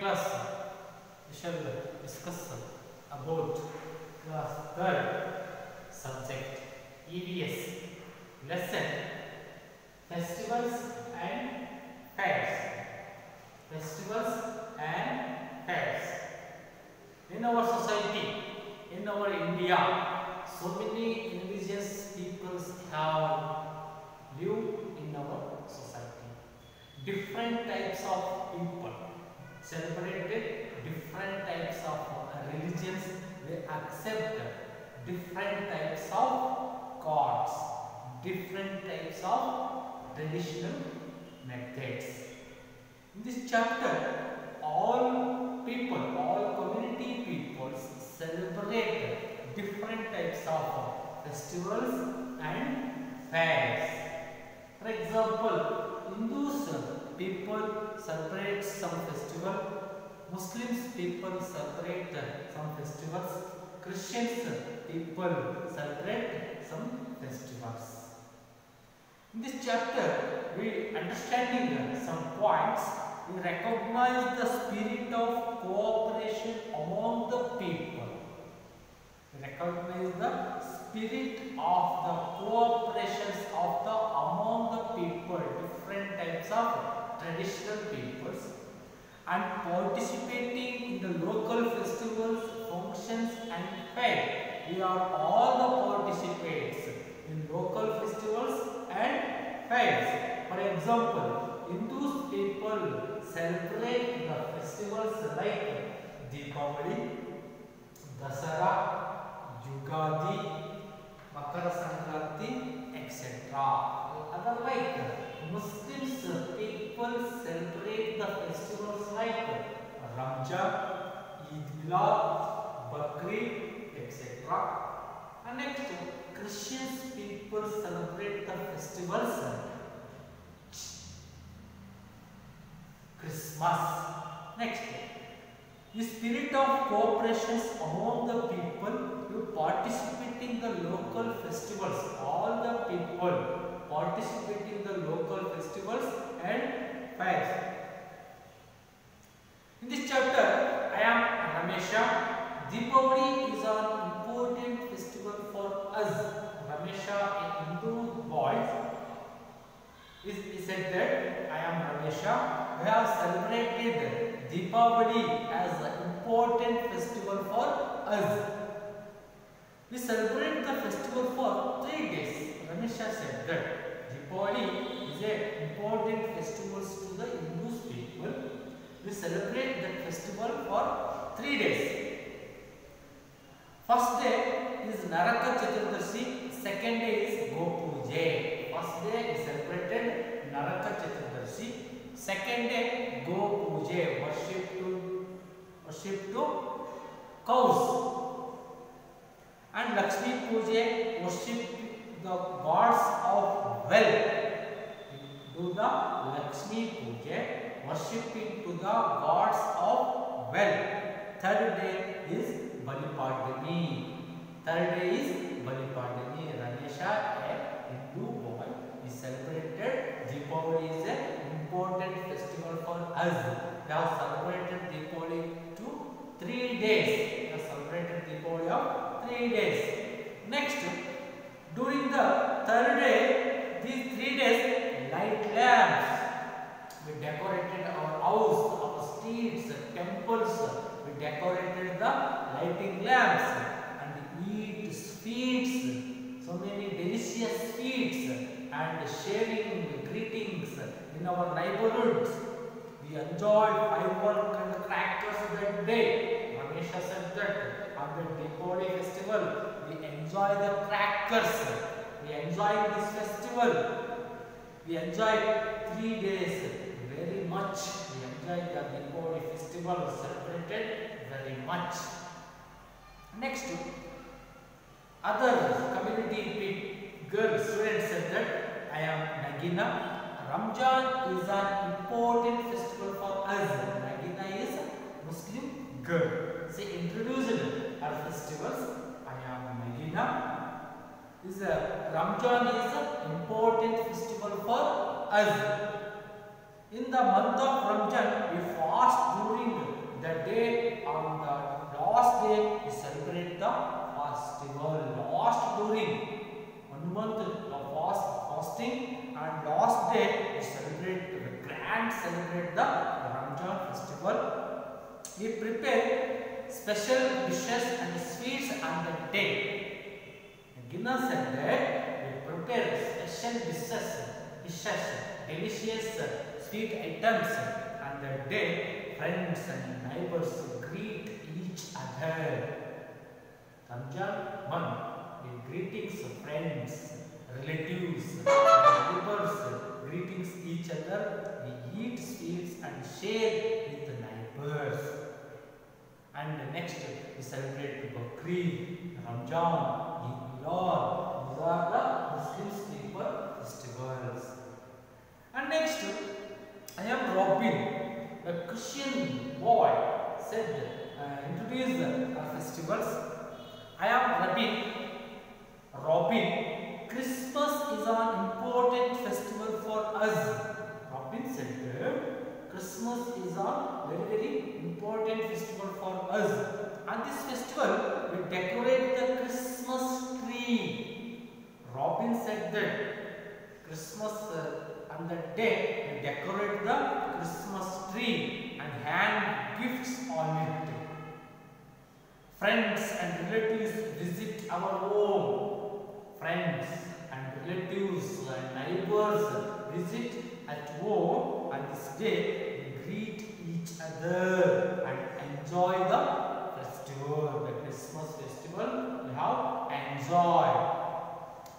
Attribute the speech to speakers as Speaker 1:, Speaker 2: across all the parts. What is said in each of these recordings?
Speaker 1: class we shall discuss about class third subject EVS lesson festivals and fairs. Festivals and fairs. In our society in our India so many indigenous peoples have lived in our society. Different types of celebrated different types of uh, religions. They accept different types of gods different types of traditional methods. In this chapter all people all community peoples celebrate different types of festivals and fairs. For example hindus people celebrate some festival. Muslims people celebrate uh, some festivals. Christians uh, people celebrate some festivals. In this chapter we understanding uh, some points. We recognize the spirit of cooperation among the people. We recognize the spirit of the cooperations of the among the people. Different types of traditional peoples and participating in the local festivals functions and fair. We are all the participants in local festivals and fairs. For example hindus people celebrate the festivals like deepavali dasara yugadi makara sankranti etc other like muslims people celebrate the festivals like ramzan eid milad bakrid etc and next christians people celebrate the festivals christmas. Next. The spirit of cooperation among the people who participate in the local festivals. All the people participate in the local festivals and fairs. In this chapter i am ramesha deepavali is an important festival for us. Ramesha a hindu boy is, said that i am ramesha we have celebrated deepavali as an important festival for us. We celebrate the festival for three days. Ramesha said that deepavali is an important festival to the hindus people. We celebrate the festival for three days First day is Naraka Chaturdashi, second day is Gopuje. First day is celebrated Naraka Chaturdashi, second day Gopuje, worship to worship to cows. And Lakshmi Puja, worship the gods of wealth. Do the Lakshmi Puja, worshiping to the gods of wealth. Third day is Balipadami. Third day is Balipadami. Ramesha, a Hindu boy, is celebrated. Deepavali is an important festival for us. We have celebrated Deepavali to three days. We have celebrated Deepavali of three days. Next, during the third day, these three days, light lamps. We decorated our house, our streets, temples. We decorated the lighting lamps and eat sweets, so many delicious sweets and sharing greetings in our neighborhoods. We enjoyed firework and crackers that day. Ramesha said that on the Deepavali festival, we enjoy the crackers. We enjoy this festival. We enjoy three days very much. We enjoy the Deepavali festival celebrated very much. Next, other community girl students said that I am Nagina. Ramjan is an important festival for us. Nagina is a Muslim girl. She introduced her festivals. I am Nagina. Uh, is a Ramjan is an important festival for us. In the month of Ramjan, we fast during the day on the last day we celebrate the festival. Last during one month of fast fasting and last day we celebrate the grand celebrate the Ramzan festival. We prepare special dishes and sweets on the day. Guinness said that we prepare special dishes, dishes, delicious sweet items on the day. Friends and neighbors greet each other. Ramzan month, we greetings friends, relatives, neighbors, greetings each other. We eat sweets and share with the neighbors. And next we celebrate Bakri, Ramzan, Eid Milad. These are the Muslims people festivals. And next I am Robin, a Christian boy, said uh, introduce our festivals. I am Robin. Robin, Christmas is an important festival for us. Robin said that Christmas is a very very important festival for us. On this festival, we decorate the Christmas tree. Robin said that Christmas uh, on that day decorate the Christmas tree and hang gifts on it. Friends and relatives visit our home. Friends and relatives and neighbors visit at home on this day greet each other and enjoy the festival, the Christmas festival we have enjoyed.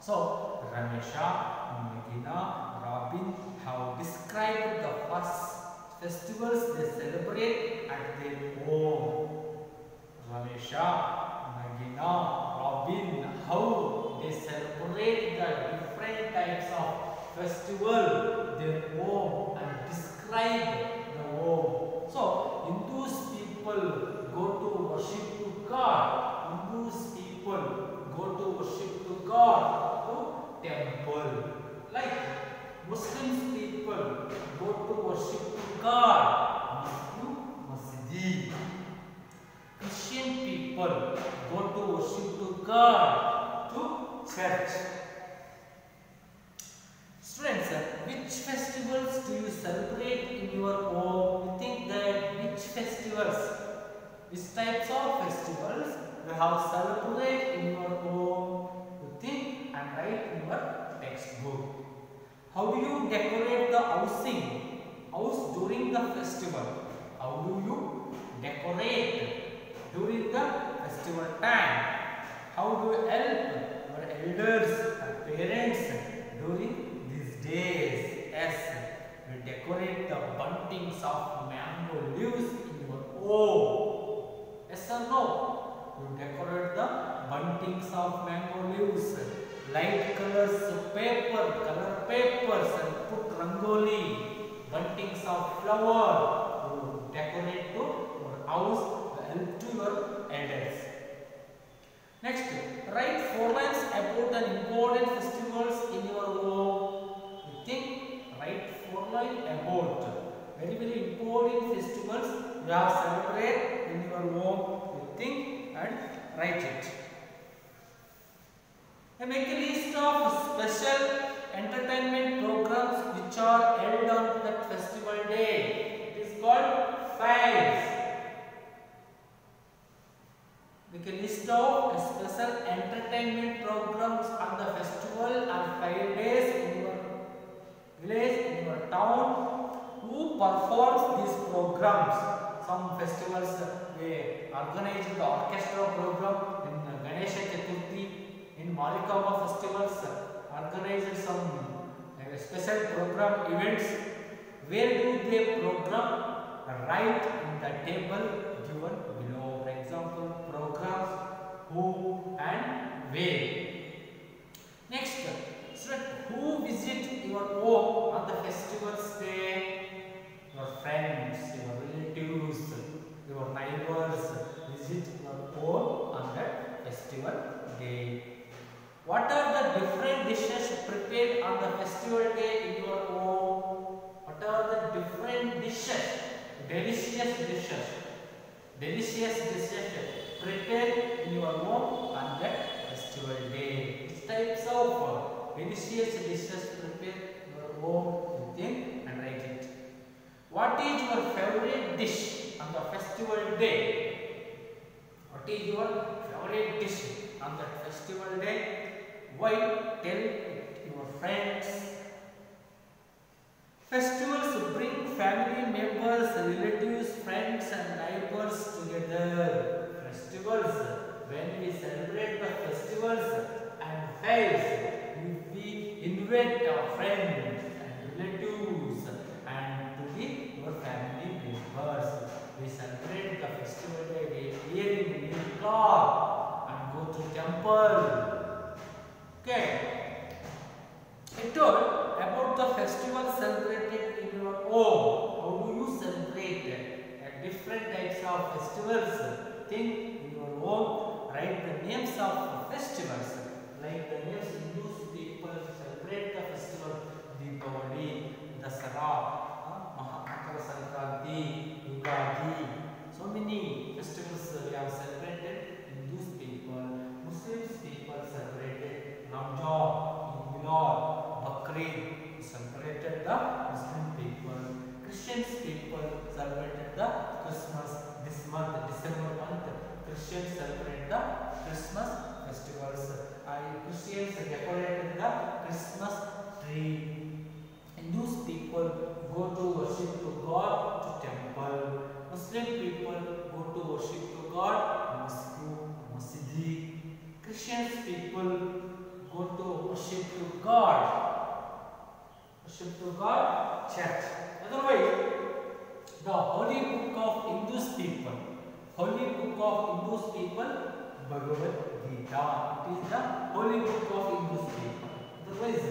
Speaker 1: So, Ramesha, Megina, Robin have described the first festivals they celebrate at their home. Ramesha, Megina, Robin, how they celebrate the different types of festival, their home and describe the home. So, Hindus people go to worship to God. Hindus people go to worship to God to temple. Like Muslims people go to worship to God masjid. Christian people go to worship to God to church. Students, uh, which festivals do you celebrate in your home? You think that which festivals, which types of festivals you have celebrate in your home? You think and write in your textbook. How do you decorate the housing, house during the festival? How do you decorate during the festival time? How do you help your elders parents during these days? Yes, we decorate the buntings of mango leaves in your home. Yes or no? You decorate the buntings of mango leaves, light colors, paper, color papers, and put rangoli, buntings of flower. You decorate to your house, help to your elders. Next, write four lines about the important festivals in your home. You think, write four lines about very very important festivals you have celebrate in your home. You think and write it. And make a list of special entertainment programs which are held on that festival day. It is called fairs. Make a list of special entertainment programs on the festival and five days in your village, in your town. Who performs these programs? Some festivals they organize the orchestra program in Ganesha Chaturthi, in Malikama festivals organized some uh, special program events. Where do they program? Right in the table What are the different dishes prepared on the festival day in your home? What are the different dishes? Delicious dishes delicious dishes prepared in your home on that festival day. Which types of uh, delicious dishes prepared in your home? Think and write it. What is your favorite dish on the festival day? What is your favorite dish on that festival day? Why? Tell your friends. Festivals bring family members, relatives, friends and neighbors together. Festivals, when we celebrate the festivals and fairs, we, invite our friends and relatives and to be your family members. We celebrate the festival wearing new cloth and go to temple. Okay. It told about the festival celebrated in your home. How do you celebrate uh, different types of festivals? Think in your home. Write the names of festivals. Like the names Hindus people celebrate the festival Deepavali, Dasara, Makara Sankranti, Yugadi. So many festivals we have celebrated. Christmas festivals. Uh, Christians decorated the Christmas tree. Hindus people go to worship to God to temple. Muslim people go to worship to God mosque, masjid. Christians people go to worship to God worship to God, church. Otherwise, the holy book of Hindus people, holy book of Hindus people, Bhagavad Gita. It is the holy book of Hindus people. Otherwise,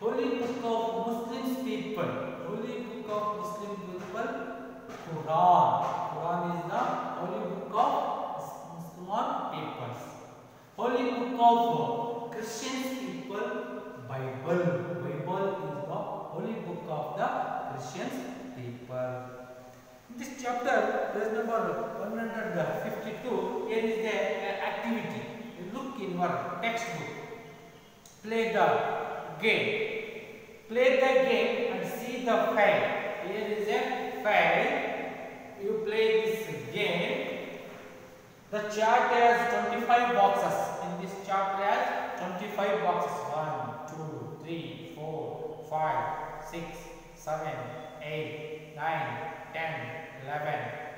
Speaker 1: holy book of Muslims people, holy book of Muslim people, Quran. Quran is the holy book of Muslim peoples. Holy book of Christian people, Bible. Bible is the holy book of the Christian people. This chapter, page number 152, here is the uh, activity. Look in your textbook. Play the game. Play the game and see the file. Here is a file. You play this game. The chart has 25 boxes. In this chart has 25 boxes. 1, 2, 3, 4, 5, 6, 7, 8, 9, 10, 11,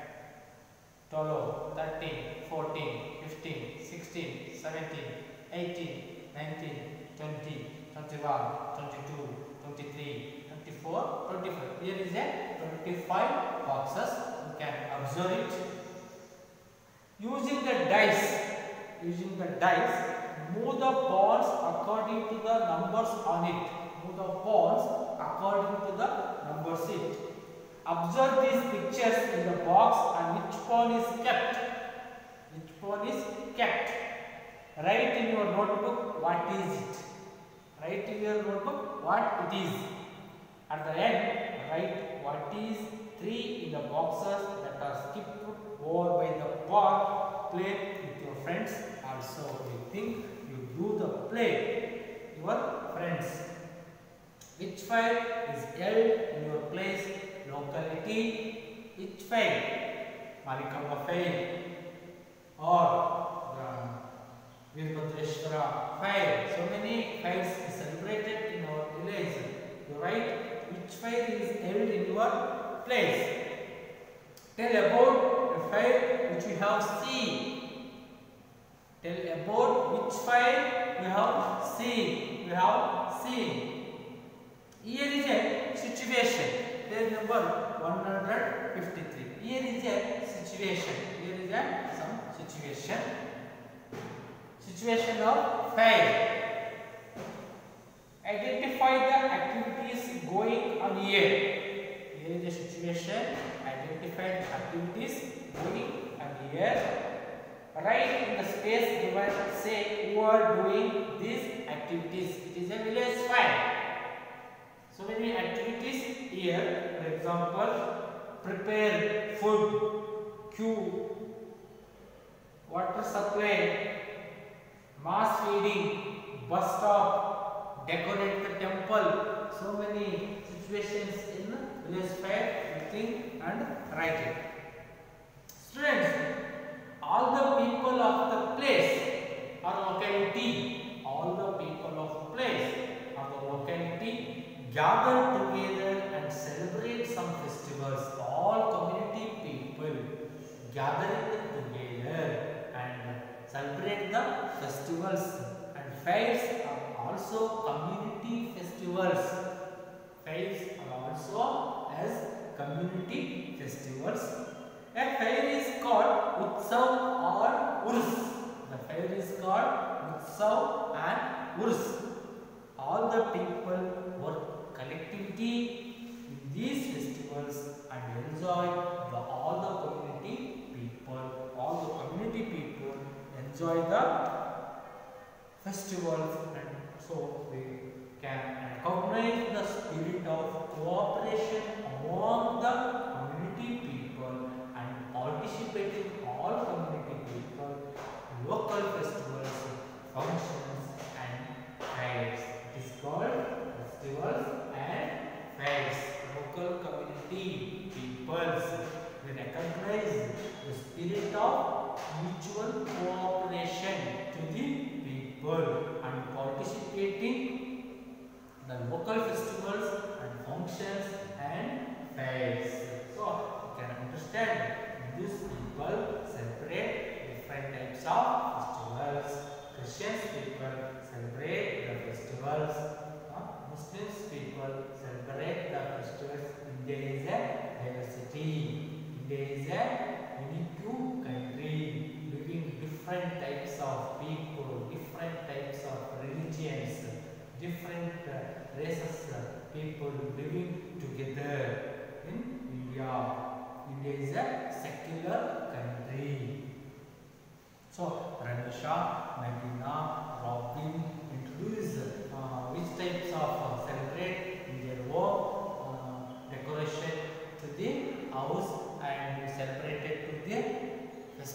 Speaker 1: 12, 13, 14, 15, 16, 17, 18, 19, 20, 21, 22, 23, 24, 25. Here is a 25 boxes. You can observe it. Using the dice, using the dice, move the balls according to the numbers on it. Move the balls according to the numbers it. Observe these pictures in the box and which pawn is kept. Which pawn is kept. Write in your notebook what is it. Write in your notebook what it is. At the end, write what is three in the boxes that are skipped over by the pawn. Play with your friends also. You think you do the play. Your friends. Which file is held in your place, locality? Which file? Marikamba file or the Virabhadrashwara file. So many is celebrated in our village. You right? which file is held in your place. Tell about a file which we have seen. Tell about which file we have seen. We have seen. Here is a situation. Page number 153. Here is a situation. Here is a some situation. Situation of file. Identify the activities going on here. Here is the situation. Identify the activities going on here. Write in the space given. Say who are doing these activities. It is a village file. So many activities here. For example, prepare food, queue, water supply, mass feeding, bus stop, decorate the temple. So many situations in village fair, think and write it. Students, all the people of the place gather together and celebrate some festivals. All community people gathering together and celebrate the festivals and fairs are also community festivals. Fairs are also as community festivals. A fair is called Utsav or Urs. The fair is called Utsav and Urs. All the people work collectivity in these festivals and enjoy the all the community people. All the community people enjoy the festivals and so we can recognize the spirit of cooperation among the community people and participate in all community people, local festivals, functions and fairs. It is called festivals and fairs. Local community peoples we recognize the spirit of mutual cooperation to the people and participating the local festivals and functions and fairs. So you can understand these people celebrate different types of festivals. Christians people celebrate the festivals. Uh, Muslims people celebrate the festivals. India is a diversity. India is a unique country living different types of people, different types of religions, different uh, races, uh, people living together in India. India is a secular country. So, Ranisha, Medina,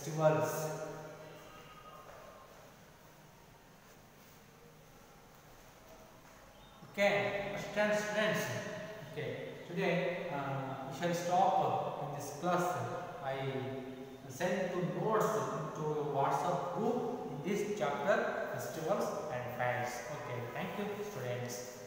Speaker 1: festivals. Okay, understand students? Okay, today uh, we shall stop in this class. I send to notes to WhatsApp group in this chapter festivals and fairs. Okay, thank you students.